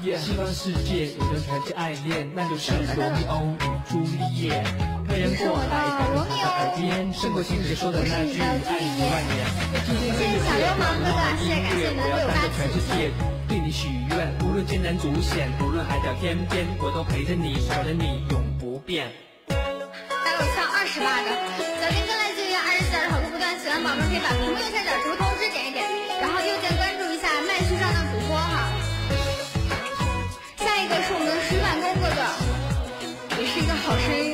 希望世界有人谈起爱恋，那就是罗密欧与朱丽叶。漂洋过海，赶到耳边，胜过心里说的那句爱你万年。今天为你写满了音乐，我要带着全世界对你许愿，无论艰难阻险，无论海角天边，我都陪着你，守着你，永不变。大家有上二十八个，小金正在进行二十四小时好歌不断，喜欢宝贝可以把屏幕右下角直我们的水满宫哥哥，也是一个好声音